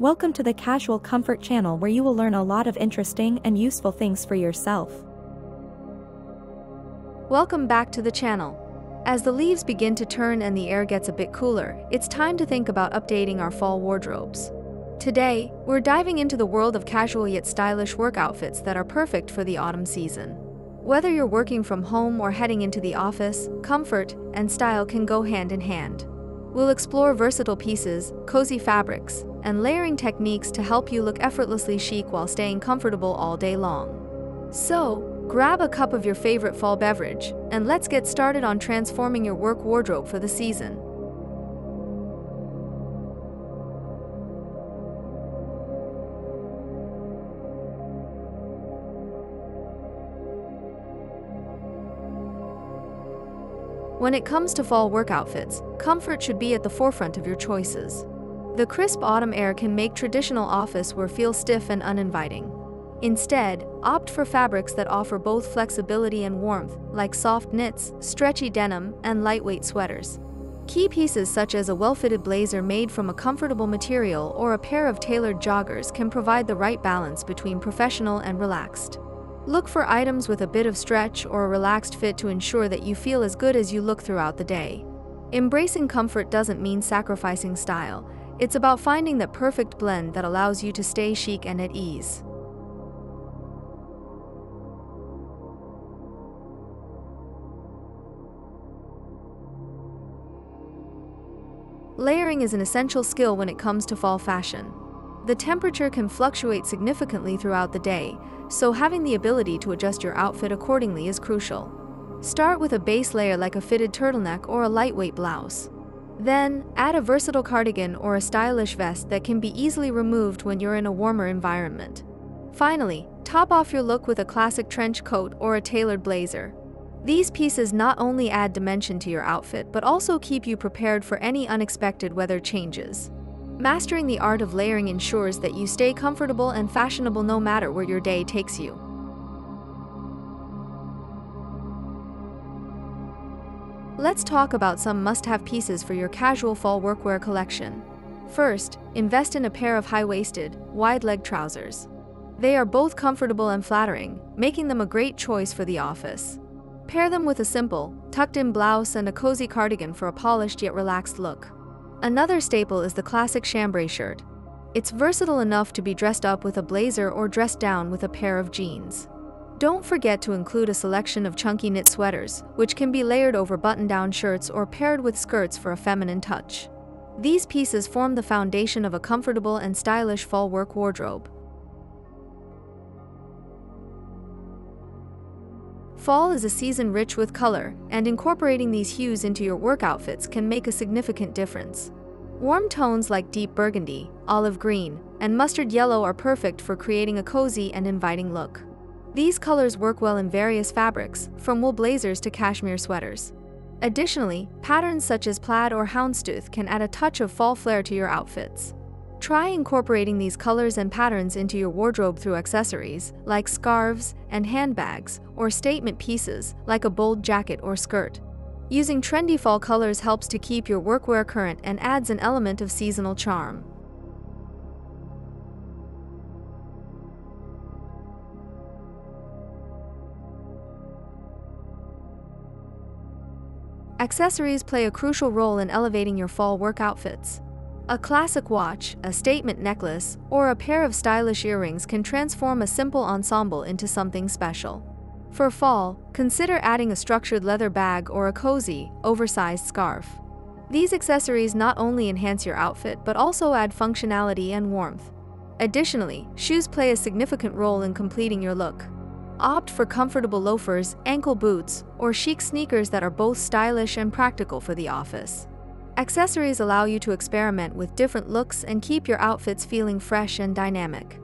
Welcome to the Casual Comfort channel where you will learn a lot of interesting and useful things for yourself. Welcome back to the channel. As the leaves begin to turn and the air gets a bit cooler, it's time to think about updating our fall wardrobes. Today, we're diving into the world of casual yet stylish work outfits that are perfect for the autumn season. Whether you're working from home or heading into the office, comfort and style can go hand in hand. We'll explore versatile pieces, cozy fabrics, and layering techniques to help you look effortlessly chic while staying comfortable all day long. So, grab a cup of your favorite fall beverage, and let's get started on transforming your work wardrobe for the season. When it comes to fall work outfits, comfort should be at the forefront of your choices. The crisp autumn air can make traditional office wear feel stiff and uninviting. Instead, opt for fabrics that offer both flexibility and warmth, like soft knits, stretchy denim, and lightweight sweaters. Key pieces such as a well-fitted blazer made from a comfortable material or a pair of tailored joggers can provide the right balance between professional and relaxed. Look for items with a bit of stretch or a relaxed fit to ensure that you feel as good as you look throughout the day. Embracing comfort doesn't mean sacrificing style, it's about finding that perfect blend that allows you to stay chic and at ease. Layering is an essential skill when it comes to fall fashion. The temperature can fluctuate significantly throughout the day, so having the ability to adjust your outfit accordingly is crucial. Start with a base layer like a fitted turtleneck or a lightweight blouse. Then, add a versatile cardigan or a stylish vest that can be easily removed when you're in a warmer environment. Finally, top off your look with a classic trench coat or a tailored blazer. These pieces not only add dimension to your outfit but also keep you prepared for any unexpected weather changes. Mastering the art of layering ensures that you stay comfortable and fashionable no matter where your day takes you. Let's talk about some must-have pieces for your casual fall workwear collection. First, invest in a pair of high-waisted, wide-leg trousers. They are both comfortable and flattering, making them a great choice for the office. Pair them with a simple, tucked-in blouse and a cozy cardigan for a polished yet relaxed look. Another staple is the classic chambray shirt. It's versatile enough to be dressed up with a blazer or dressed down with a pair of jeans. Don't forget to include a selection of chunky knit sweaters, which can be layered over button-down shirts or paired with skirts for a feminine touch. These pieces form the foundation of a comfortable and stylish fall work wardrobe. Fall is a season rich with color, and incorporating these hues into your work outfits can make a significant difference. Warm tones like deep burgundy, olive green, and mustard yellow are perfect for creating a cozy and inviting look. These colors work well in various fabrics, from wool blazers to cashmere sweaters. Additionally, patterns such as plaid or houndstooth can add a touch of fall flair to your outfits. Try incorporating these colors and patterns into your wardrobe through accessories, like scarves and handbags, or statement pieces, like a bold jacket or skirt. Using trendy fall colors helps to keep your workwear current and adds an element of seasonal charm. Accessories play a crucial role in elevating your fall work outfits. A classic watch, a statement necklace, or a pair of stylish earrings can transform a simple ensemble into something special. For fall, consider adding a structured leather bag or a cozy, oversized scarf. These accessories not only enhance your outfit but also add functionality and warmth. Additionally, shoes play a significant role in completing your look. Opt for comfortable loafers, ankle boots, or chic sneakers that are both stylish and practical for the office. Accessories allow you to experiment with different looks and keep your outfits feeling fresh and dynamic.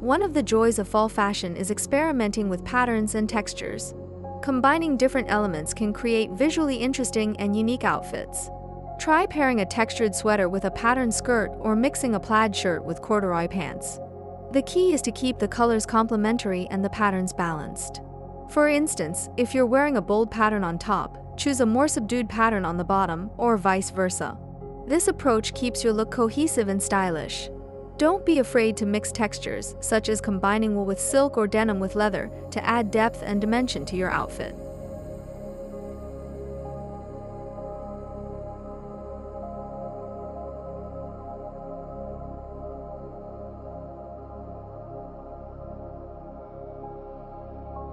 One of the joys of fall fashion is experimenting with patterns and textures. Combining different elements can create visually interesting and unique outfits. Try pairing a textured sweater with a patterned skirt or mixing a plaid shirt with corduroy pants. The key is to keep the colors complementary and the patterns balanced. For instance, if you're wearing a bold pattern on top, choose a more subdued pattern on the bottom, or vice versa. This approach keeps your look cohesive and stylish. Don't be afraid to mix textures, such as combining wool with silk or denim with leather, to add depth and dimension to your outfit.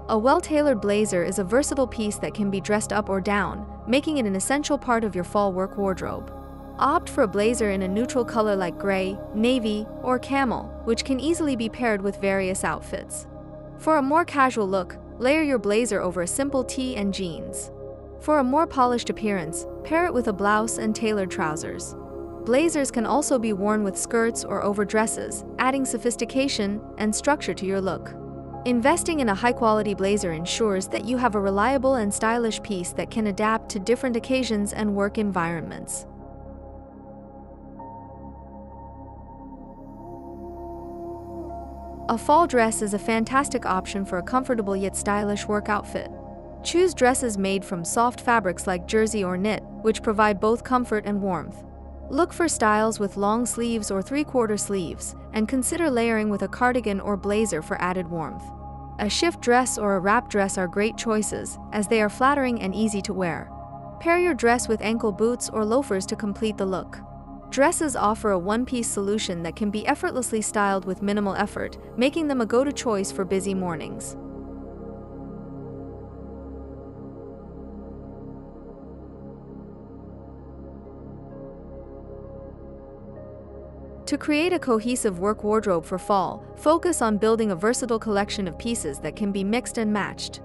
A well-tailored blazer is a versatile piece that can be dressed up or down, making it an essential part of your fall work wardrobe. Opt for a blazer in a neutral color like gray, navy, or camel, which can easily be paired with various outfits. For a more casual look, layer your blazer over a simple tee and jeans. For a more polished appearance, pair it with a blouse and tailored trousers. Blazers can also be worn with skirts or over dresses, adding sophistication and structure to your look. Investing in a high-quality blazer ensures that you have a reliable and stylish piece that can adapt to different occasions and work environments. A fall dress is a fantastic option for a comfortable yet stylish work outfit. Choose dresses made from soft fabrics like jersey or knit, which provide both comfort and warmth. Look for styles with long sleeves or three-quarter sleeves, and consider layering with a cardigan or blazer for added warmth. A shift dress or a wrap dress are great choices, as they are flattering and easy to wear. Pair your dress with ankle boots or loafers to complete the look. Dresses offer a one-piece solution that can be effortlessly styled with minimal effort, making them a go-to choice for busy mornings. To create a cohesive work wardrobe for fall, focus on building a versatile collection of pieces that can be mixed and matched.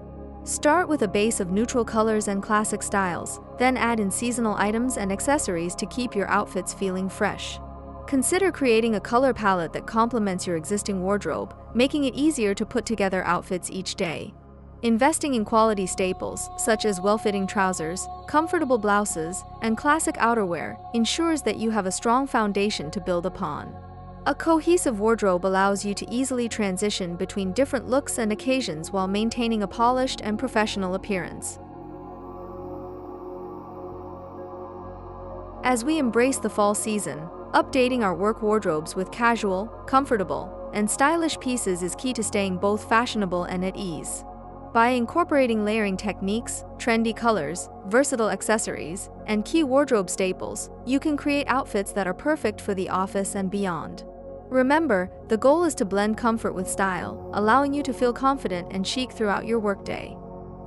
Start with a base of neutral colors and classic styles, then add in seasonal items and accessories to keep your outfits feeling fresh. Consider creating a color palette that complements your existing wardrobe, making it easier to put together outfits each day. Investing in quality staples, such as well-fitting trousers, comfortable blouses, and classic outerwear, ensures that you have a strong foundation to build upon. A cohesive wardrobe allows you to easily transition between different looks and occasions while maintaining a polished and professional appearance. As we embrace the fall season, updating our work wardrobes with casual, comfortable, and stylish pieces is key to staying both fashionable and at ease. By incorporating layering techniques, trendy colors, versatile accessories, and key wardrobe staples, you can create outfits that are perfect for the office and beyond. Remember, the goal is to blend comfort with style, allowing you to feel confident and chic throughout your workday.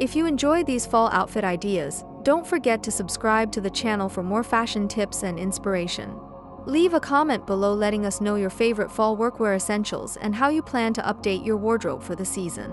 If you enjoyed these fall outfit ideas, don't forget to subscribe to the channel for more fashion tips and inspiration. Leave a comment below letting us know your favorite fall workwear essentials and how you plan to update your wardrobe for the season.